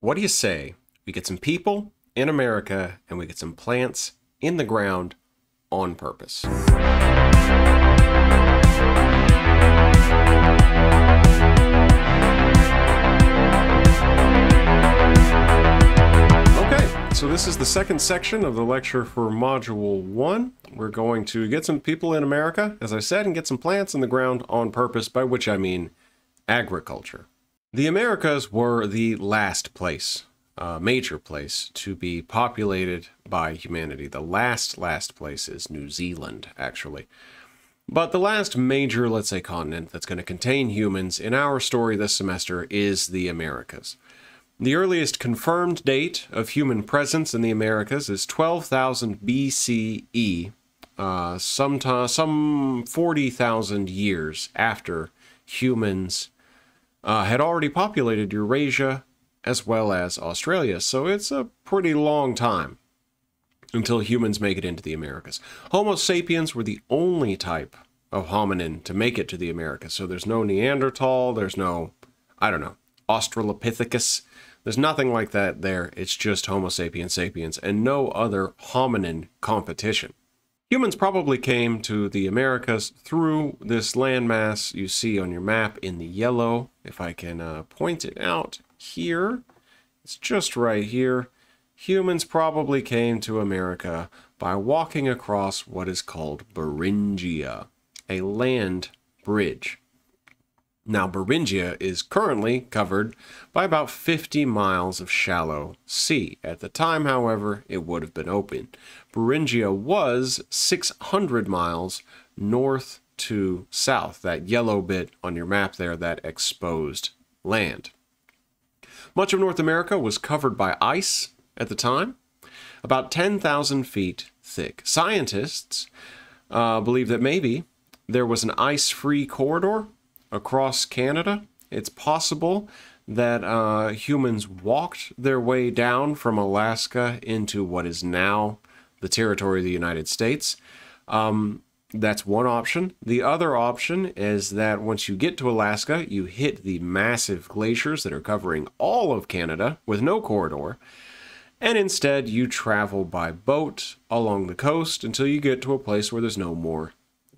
What do you say? We get some people in America and we get some plants in the ground on purpose. Okay, so this is the second section of the lecture for Module 1. We're going to get some people in America, as I said, and get some plants in the ground on purpose, by which I mean agriculture. The Americas were the last place, uh, major place, to be populated by humanity. The last, last place is New Zealand, actually. But the last major, let's say, continent that's going to contain humans in our story this semester is the Americas. The earliest confirmed date of human presence in the Americas is 12,000 BCE, uh, sometime, some 40,000 years after humans uh, had already populated Eurasia as well as Australia, so it's a pretty long time until humans make it into the Americas. Homo sapiens were the only type of hominin to make it to the Americas, so there's no Neanderthal, there's no, I don't know, Australopithecus. There's nothing like that there. It's just Homo sapiens sapiens and no other hominin competition. Humans probably came to the Americas through this landmass you see on your map in the yellow. If I can uh, point it out here, it's just right here. Humans probably came to America by walking across what is called Beringia, a land bridge. Now, Beringia is currently covered by about 50 miles of shallow sea. At the time, however, it would have been open. Beringia was 600 miles north to south, that yellow bit on your map there, that exposed land. Much of North America was covered by ice at the time, about 10,000 feet thick. Scientists uh, believe that maybe there was an ice free corridor across Canada. It's possible that uh, humans walked their way down from Alaska into what is now the territory of the United States. Um, that's one option. The other option is that once you get to Alaska, you hit the massive glaciers that are covering all of Canada with no corridor, and instead you travel by boat along the coast until you get to a place where there's no more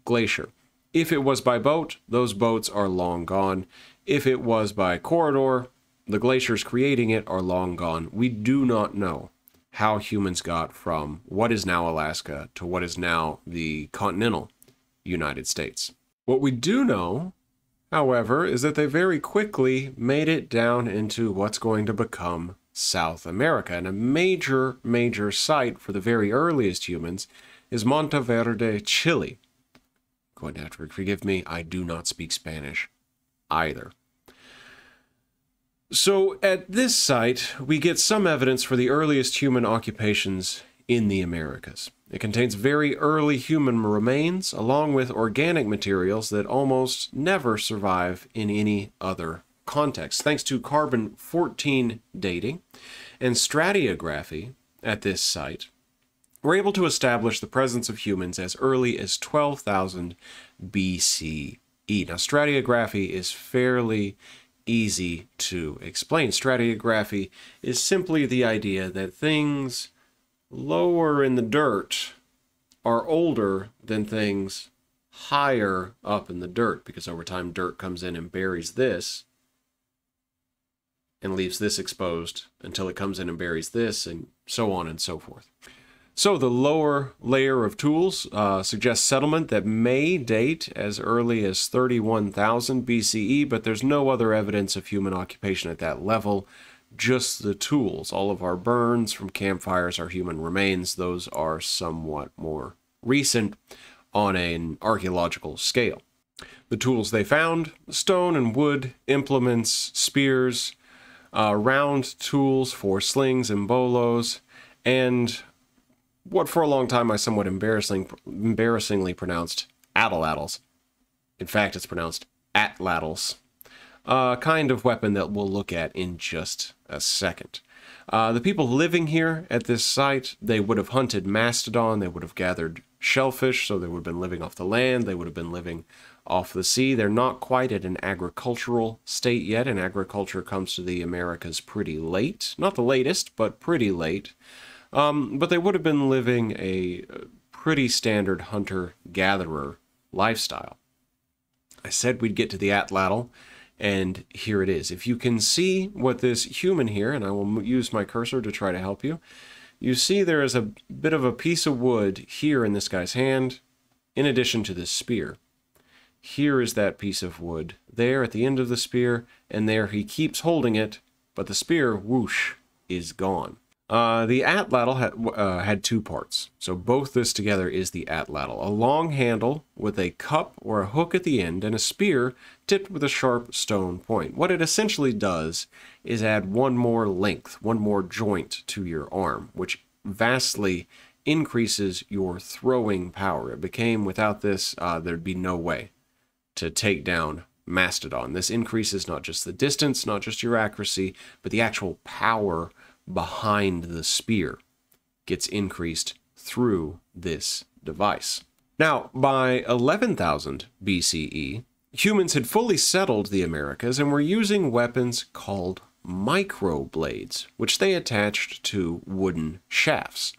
glacier. If it was by boat, those boats are long gone. If it was by corridor, the glaciers creating it are long gone. We do not know how humans got from what is now Alaska to what is now the continental United States. What we do know, however, is that they very quickly made it down into what's going to become South America. And a major, major site for the very earliest humans is Monte Verde, Chile going to have to forgive me. I do not speak Spanish either. So at this site, we get some evidence for the earliest human occupations in the Americas. It contains very early human remains, along with organic materials that almost never survive in any other context. Thanks to carbon 14 dating and stratigraphy at this site, we're able to establish the presence of humans as early as 12,000 BCE. Now, stratigraphy is fairly easy to explain. Stratigraphy is simply the idea that things lower in the dirt are older than things higher up in the dirt because over time dirt comes in and buries this and leaves this exposed until it comes in and buries this and so on and so forth. So the lower layer of tools uh, suggests settlement that may date as early as 31,000 BCE, but there's no other evidence of human occupation at that level, just the tools. All of our burns from campfires are human remains. Those are somewhat more recent on an archaeological scale. The tools they found, stone and wood, implements, spears, uh, round tools for slings and bolos, and what for a long time I somewhat embarrassing, embarrassingly pronounced atlatls. In fact, it's pronounced atlatls. A kind of weapon that we'll look at in just a second. Uh, the people living here at this site, they would have hunted mastodon, they would have gathered shellfish, so they would have been living off the land, they would have been living off the sea. They're not quite at an agricultural state yet, and agriculture comes to the Americas pretty late. Not the latest, but pretty late. Um, but they would have been living a pretty standard hunter gatherer lifestyle. I said we'd get to the atlatl, and here it is. If you can see what this human here, and I will use my cursor to try to help you, you see there is a bit of a piece of wood here in this guy's hand, in addition to this spear. Here is that piece of wood, there at the end of the spear, and there he keeps holding it, but the spear, whoosh, is gone. Uh, the atlatl had, uh, had two parts, so both this together is the atlatl. A long handle with a cup or a hook at the end and a spear tipped with a sharp stone point. What it essentially does is add one more length, one more joint to your arm, which vastly increases your throwing power. It became, without this, uh, there'd be no way to take down Mastodon. This increases not just the distance, not just your accuracy, but the actual power behind the spear gets increased through this device. Now, by 11,000 BCE, humans had fully settled the Americas and were using weapons called microblades, which they attached to wooden shafts.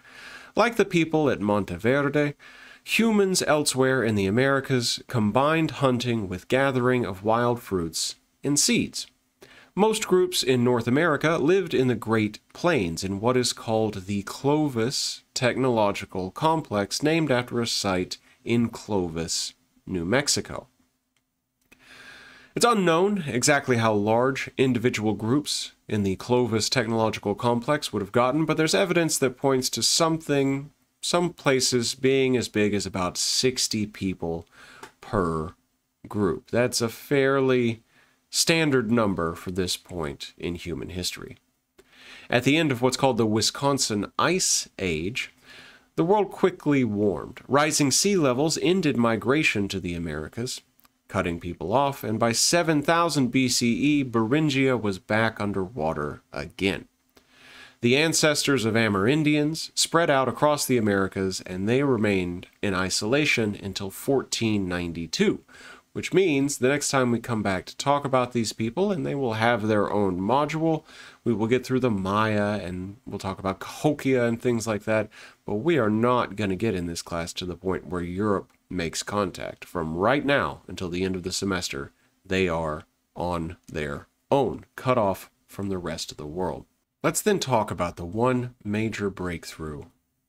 Like the people at Monte Verde, humans elsewhere in the Americas combined hunting with gathering of wild fruits and seeds. Most groups in North America lived in the Great Plains in what is called the Clovis Technological Complex, named after a site in Clovis, New Mexico. It's unknown exactly how large individual groups in the Clovis Technological Complex would have gotten, but there's evidence that points to something, some places being as big as about 60 people per group. That's a fairly standard number for this point in human history. At the end of what's called the Wisconsin Ice Age, the world quickly warmed. Rising sea levels ended migration to the Americas, cutting people off, and by 7000 BCE, Beringia was back underwater again. The ancestors of Amerindians spread out across the Americas, and they remained in isolation until 1492, which means the next time we come back to talk about these people, and they will have their own module, we will get through the Maya and we'll talk about Cahokia and things like that. But we are not going to get in this class to the point where Europe makes contact. From right now until the end of the semester, they are on their own, cut off from the rest of the world. Let's then talk about the one major breakthrough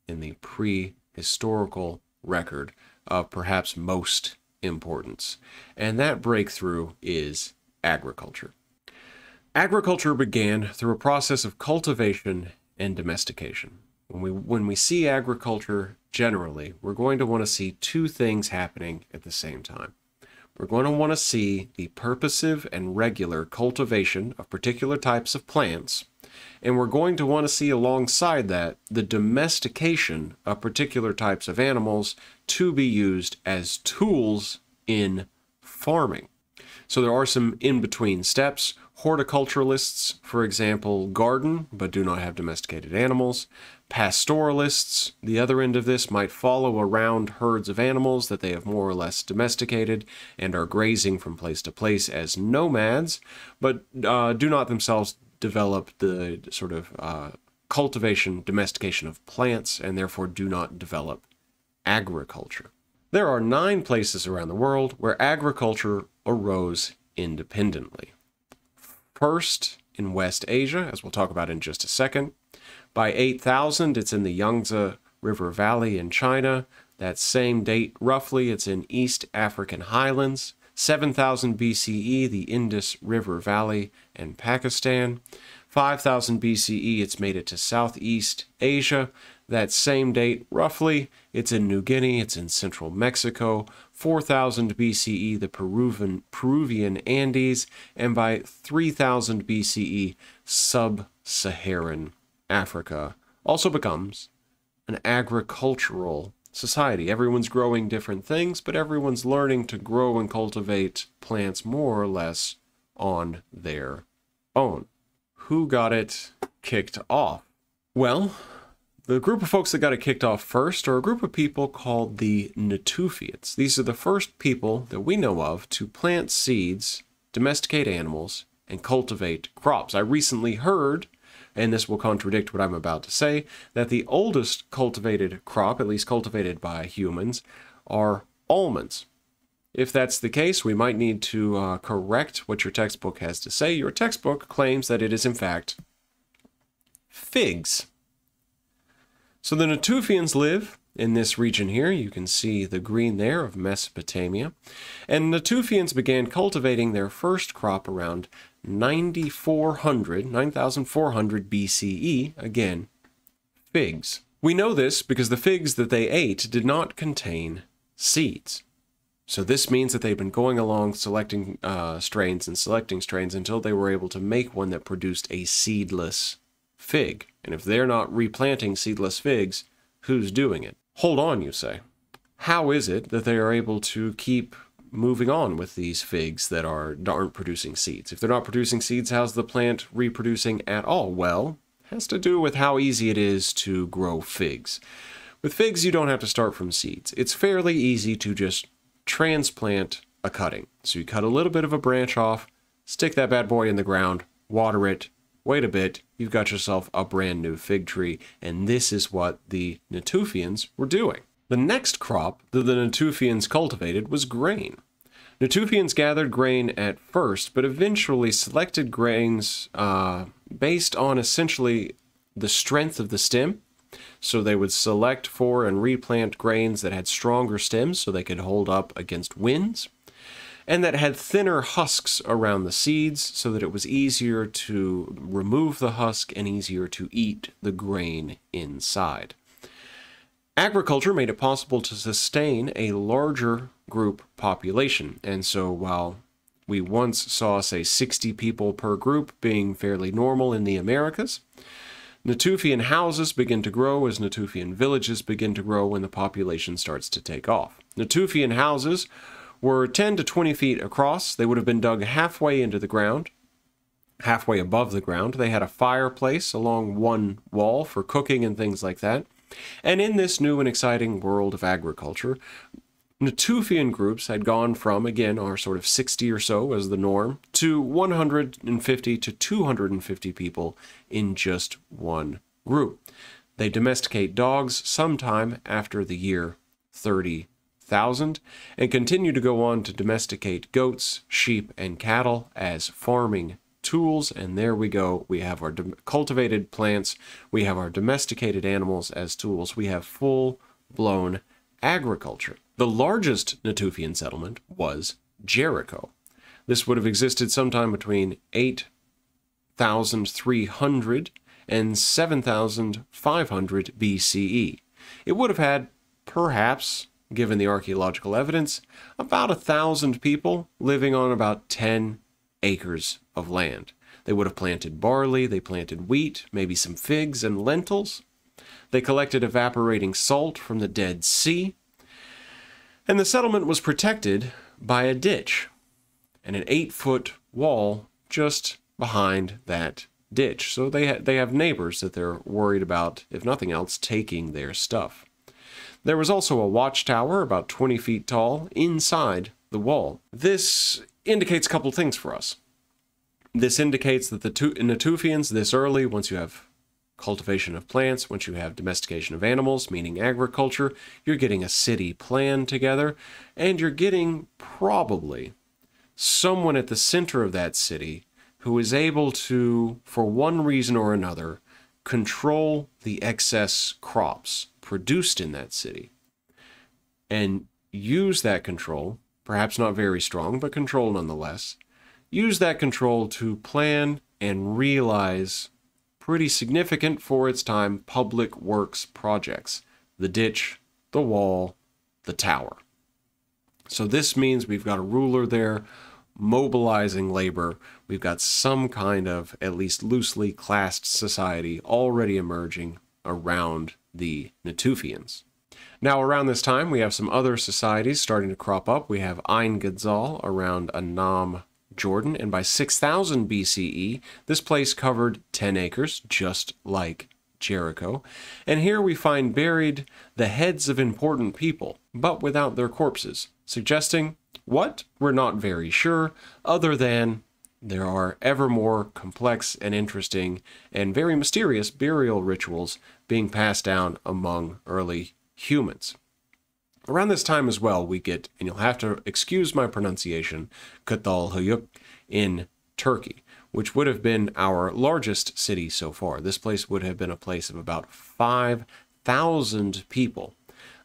in the prehistorical record of perhaps most importance. And that breakthrough is agriculture. Agriculture began through a process of cultivation and domestication. When we, when we see agriculture generally, we're going to want to see two things happening at the same time. We're going to want to see the purposive and regular cultivation of particular types of plants, and we're going to want to see alongside that the domestication of particular types of animals to be used as tools in farming. So there are some in between steps. Horticulturalists, for example, garden but do not have domesticated animals. Pastoralists, the other end of this, might follow around herds of animals that they have more or less domesticated and are grazing from place to place as nomads, but uh, do not themselves develop the sort of uh, cultivation, domestication of plants, and therefore do not develop agriculture. There are nine places around the world where agriculture arose independently. First, in West Asia, as we'll talk about in just a second. By 8000, it's in the Yangtze River Valley in China. That same date, roughly, it's in East African highlands. 7000 BCE, the Indus River Valley in Pakistan. 5000 BCE, it's made it to Southeast Asia. That same date, roughly, it's in New Guinea, it's in central Mexico. 4000 BCE, the Peruvian, Peruvian Andes, and by 3000 BCE, sub Saharan Africa also becomes an agricultural society. Everyone's growing different things, but everyone's learning to grow and cultivate plants more or less on their own. Who got it kicked off? Well, The group of folks that got it kicked off first are a group of people called the Natufians. These are the first people that we know of to plant seeds, domesticate animals, and cultivate crops. I recently heard, and this will contradict what I'm about to say, that the oldest cultivated crop, at least cultivated by humans, are almonds. If that's the case, we might need to uh, correct what your textbook has to say. Your textbook claims that it is, in fact, figs. So the Natufians live in this region here. You can see the green there of Mesopotamia. And Natufians began cultivating their first crop around 9400, 9400 BCE, again, figs. We know this because the figs that they ate did not contain seeds. So this means that they've been going along selecting uh, strains and selecting strains until they were able to make one that produced a seedless fig. And if they're not replanting seedless figs, who's doing it? Hold on, you say. How is it that they are able to keep moving on with these figs that are aren't producing seeds? If they're not producing seeds, how's the plant reproducing at all? Well, has to do with how easy it is to grow figs. With figs, you don't have to start from seeds. It's fairly easy to just transplant a cutting. So you cut a little bit of a branch off, stick that bad boy in the ground, water it, wait a bit, you've got yourself a brand new fig tree, and this is what the Natufians were doing. The next crop that the Natufians cultivated was grain. Natufians gathered grain at first, but eventually selected grains uh, based on essentially the strength of the stem. So they would select for and replant grains that had stronger stems so they could hold up against winds and that had thinner husks around the seeds so that it was easier to remove the husk and easier to eat the grain inside. Agriculture made it possible to sustain a larger group population, and so while we once saw, say, 60 people per group being fairly normal in the Americas, Natufian houses begin to grow as Natufian villages begin to grow when the population starts to take off. Natufian houses were 10 to 20 feet across. They would have been dug halfway into the ground, halfway above the ground. They had a fireplace along one wall for cooking and things like that. And in this new and exciting world of agriculture, Natufian groups had gone from, again, our sort of 60 or so as the norm, to 150 to 250 people in just one group. They domesticate dogs sometime after the year 30 thousand, and continue to go on to domesticate goats, sheep, and cattle as farming tools. And there we go. We have our cultivated plants, we have our domesticated animals as tools. We have full blown agriculture. The largest Natufian settlement was Jericho. This would have existed sometime between 8,300 and 7,500 BCE. It would have had perhaps given the archaeological evidence, about a thousand people living on about 10 acres of land. They would have planted barley, they planted wheat, maybe some figs and lentils. They collected evaporating salt from the Dead Sea. And the settlement was protected by a ditch and an eight foot wall just behind that ditch. So they, ha- they have neighbors that they're worried about, if nothing else, taking their stuff. There was also a watchtower about 20 feet tall inside the wall. This indicates a couple things for us. This indicates that the Natufians, this early, once you have cultivation of plants, once you have domestication of animals, meaning agriculture, you're getting a city plan together, and you're getting probably someone at the center of that city who is able to, for one reason or another, control the excess crops produced in that city and use that control, perhaps not very strong, but control nonetheless, use that control to plan and realize pretty significant for its time public works projects the ditch, the wall, the tower. So this means we've got a ruler there mobilizing labor. We've got some kind of, at least loosely classed society already emerging around the Natufians. Now, around this time, we have some other societies starting to crop up. We have Ain Ghazal around Amman, Jordan, and by 6000 BCE, this place covered 10 acres, just like Jericho, and here we find buried the heads of important people, but without their corpses, suggesting what? We're not very sure, other than there are ever more complex and interesting and very mysterious burial rituals being passed down among early humans. Around this time as well, we get, and you'll have to excuse my pronunciation, Çatalhöyük in Turkey, which would have been our largest city so far. This place would have been a place of about 5,000 people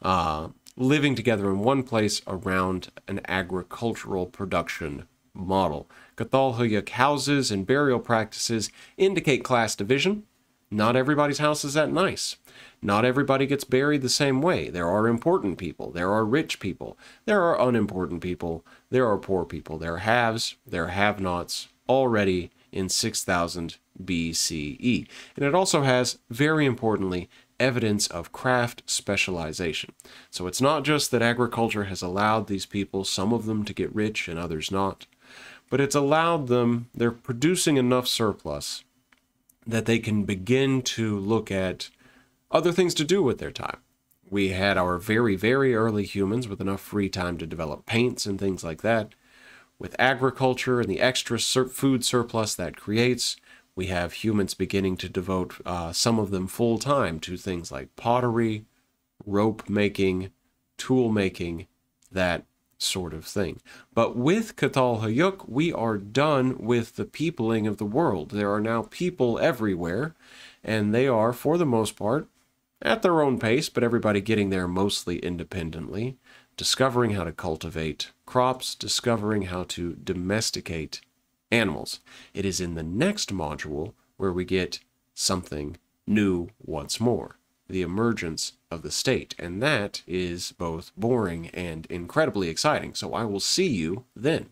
uh, living together in one place around an agricultural production model. Çatalhöyük houses and burial practices indicate class division. Not everybody's house is that nice. Not everybody gets buried the same way. There are important people. There are rich people. There are unimportant people. There are poor people. There are haves. There are have nots already in 6000 BCE. And it also has, very importantly, evidence of craft specialization. So it's not just that agriculture has allowed these people, some of them to get rich and others not, but it's allowed them, they're producing enough surplus that they can begin to look at other things to do with their time. We had our very, very early humans with enough free time to develop paints and things like that. With agriculture and the extra sur- food surplus that creates, we have humans beginning to devote uh, some of them full time to things like pottery, rope making, tool making, that sort of thing. But with Çatalhöyük, we are done with the peopling of the world. There are now people everywhere, and they are, for the most part, at their own pace, but everybody getting there mostly independently, discovering how to cultivate crops, discovering how to domesticate animals. It is in the next module where we get something new once more the emergence of the state, and that is both boring and incredibly exciting. So I will see you then.